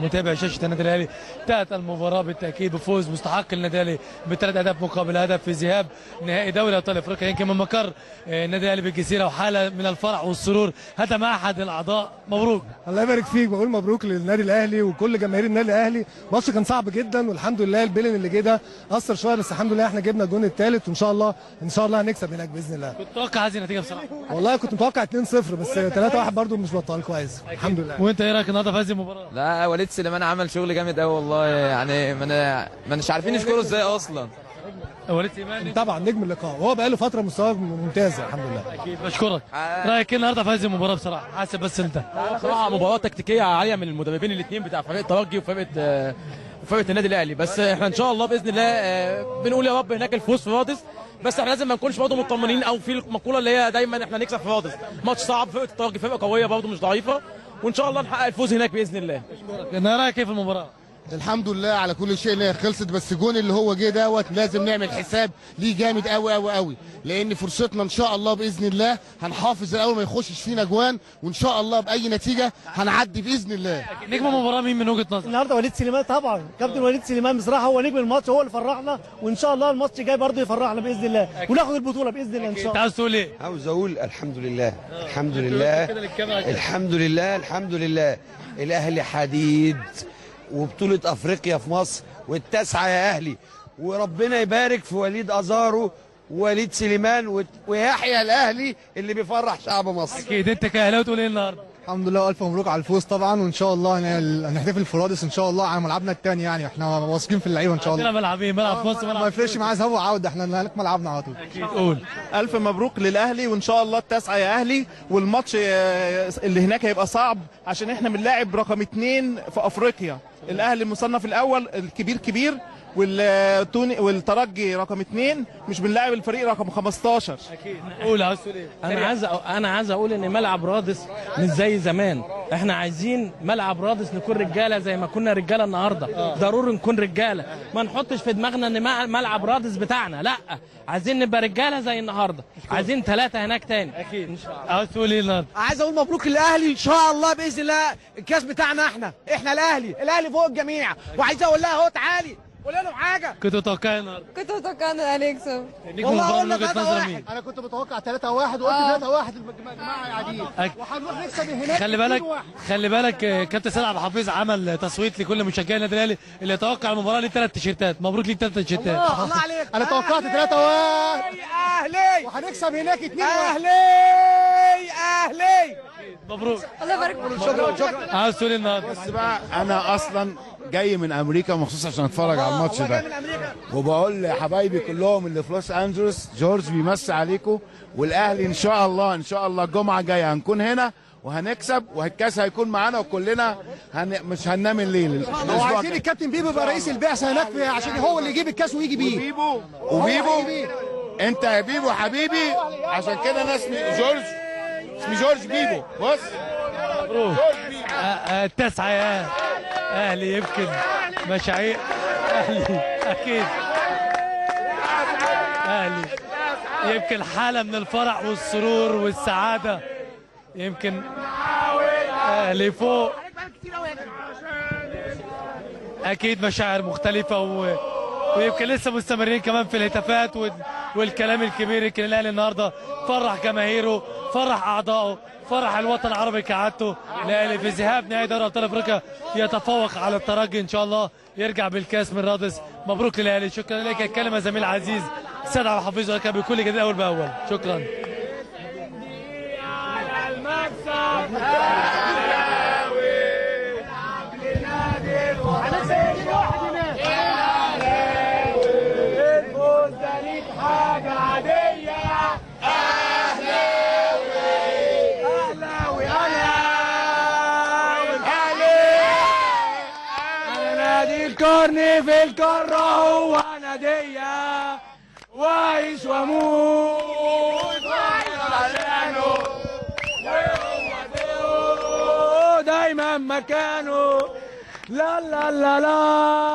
متابع شاشة النادي الأهلي. انتهت المباراة بالتأكيد بفوز مستحق للنادي الأهلي بثلاث أهداف مقابل هدف في ذهاب نهائي دوري أبطال أفريقيا. يمكن من مقر آه، النادي الأهلي بالجزيره وحالة من الفرح والسرور. هذا مع أحد الأعضاء. مبروك. الله يبارك فيك. بقول مبروك للنادي الأهلي وكل جماهير النادي الأهلي. ماتش كان صعب جدا والحمد لله البيلن اللي جه ده أثر شوية بس الحمد لله إحنا جبنا الجون الثالث وإن شاء الله إن شاء الله هنكسب هناك بإذن الله. كنت متوقع هذه النتيجة بصراحة. والله كنت متوقع 2-0 بس 3-1 برضو مش بطال كويس. الحمد لله. وإنت إيه رأيك النهارده في هذه المباراة؟ لا وليد سليمان عمل شغل جامد قوي والله يعني ما مش عارفين نشكره إزاي أصلا. وليد سليمان طبعا نجم اللقاء. وهو بقى له فترة مستواه ممتاز الحمد لله. أكيد بشكرك. رأيك إيه النهارده في هذه المباراة بصراحة؟ حاسب بس أنت. بصراحة مباراة تكتيكية عالية من المدربين الاثنين بتاع فريق الترجي وفرقه آه، وفرقه النادي الأهلي. بس إحنا إن شاء الله بإذن الله آه، بنقول يا رب هناك الفوز في رادس بس إحنا لازم ما نكونش برضه مطمنين أو في المقوله اللي هي دايما إحنا نكسب في رادس ماتش صعب فرقة الترجي فرقة قوية برضه مش ضعيفة. وإن شاء الله نحقق الفوز هناك بإذن الله. إيه في المباراة. الحمد لله على كل شيء. اللي هي خلصت بس الجون اللي هو جه دوت لازم نعمل حساب ليه جامد قوي قوي قوي لأن فرصتنا إن شاء الله بإذن الله هنحافظ الأول ما يخشش فينا جوان وإن شاء الله بأي نتيجة هنعدي بإذن الله. نجم المباراه مين من وجهة نظرك النهارده وليد سليمان طبعا. كابتن وليد سليمان بصراحة هو نجم الماتش هو اللي فرحنا وإن شاء الله الماتش الجاي برضه يفرحنا بإذن الله. وناخد البطولة بإذن الله إن شاء أنت الله عاوز تقول إيه؟ عاوز أقول الحمد لله. الحمد لله. الحمد لله الحمد لله. الأهلي حديد. وبطولة أفريقيا في مصر والتاسعة يا أهلي. وربنا يبارك في وليد أزارو ووليد سليمان ويحيى الأهلي اللي بيفرح شعب مصر. أكيد أنت كأهلاوي تقول إيه النهارده؟ الحمد لله والف مبروك على الفوز طبعا وإن شاء الله هن- هنحتفل في رادس إن شاء الله على ملعبنا الثاني يعني. إحنا واثقين في اللعيبة إن شاء عندنا الله ملعبين ملعب في مصر ما يفرقش معاه ذهاب وعودة. إحنا هناك ملعبنا على طول. أكيد. قول. ألف مبروك للأهلي وإن شاء الله التاسعة يا أهلي والماتش آه، اللي هناك هيبقى صعب عشان إحنا بنلاعب رقم اتنين في أفريقيا. الأهلي المصنف الأول الكبير كبير والتوني والترجي رقم اتنين مش بنلاعب الفريق رقم 15 قول عاوز تقول إيه أنا عايز أنا عايز أقول إن ملعب رادس مش زي زمان. إحنا عايزين ملعب رادس نكون رجالة زي ما كنا رجالة النهارده. ضروري نكون رجالة. ما نحطش في دماغنا إن ملعب رادس بتاعنا. لا. عايزين نبقى رجالة زي النهارده. عايزين ثلاثة هناك تاني. أكيد. إن شاء الله. عاوز تقول إيه النهارده؟ عايز أقول مبروك للأهلي. إن شاء الله بإذن الله الكاس بتاعنا إحنا. إحنا الأهلي. الأهلي فوق الجميع. وعايز أقول لها اهو تعالي قول لهم حاجة. كنت متوقع النهارده؟ كنت متوقع إن الاهلي يكسب نجم المباراه من وجهه نظر 3-1. مين أنا كنت متوقع 3 1 وقلت آه. 3 1 الجماعة قاعدين أك- وهنروح نكسب هناك خلي بالك 2-1. خلي بالك آه، كابتن سيد عبد الحفيظ عمل تصويت لكل مشجعي النادي الأهلي اللي يتوقع المباراة ليه ثلاث تيشيرتات. مبروك ليك ثلاث تيشيرتات. الله الله عليك. أنا توقعت 3 1 أهلي وهنكسب هناك 2 1 أهلي أهلي. مبروك. الله يبارك فيك. شكرا شكرا. عاوز تقول إيه النهارده؟ بس بقى أنا أصلا جاي من أمريكا مخصوص عشان أتفرج على الماتش هو جاي ده. وبقول لحبايبي كلهم اللي في لوس أنجلوس جورج بيمسي عليكم والأهلي إن شاء الله إن شاء الله الجمعة الجاية هنكون هنا وهنكسب والكاس هيكون معانا وكلنا هن... مش هننام الليل. وعايزين الجاي. الكابتن بيبو يبقى رئيس البعثة هناك عشان هو اللي يجيب الكاس ويجي بيه. وبيبو وبيبو. أنت يا بيبو حبيبي عشان كده اسمي جورج اسمي جورج بيبو. بص. مبروك. آه، آه، التاسعه يا أهلي يمكن مشاعير. أهلي. أكيد. أهلي. يمكن حالة من الفرح والسرور والسعادة. يمكن أهلي فوق. أكيد مشاعر مختلفة و... ويمكن لسه مستمرين كمان في الهتافات وال... والكلام الكبير يمكن الأهلي النهارده فرح جماهيره فرح أعضائه فرح الوطن العربي كعادته. الأهلي في ذهاب نهائي دوري أبطال أفريقيا يتفوق على الترجي إن شاء الله يرجع بالكاس من رادس. مبروك للأهلي. شكرا لك الكلمة زميل عزيز. سيد عبد الحفيظ بكل جديد أول بأول. شكرا. الكورن في الكرة هو ندية وعيش واموت. وعيش وهو دايما مكانه. لا لا لا لا.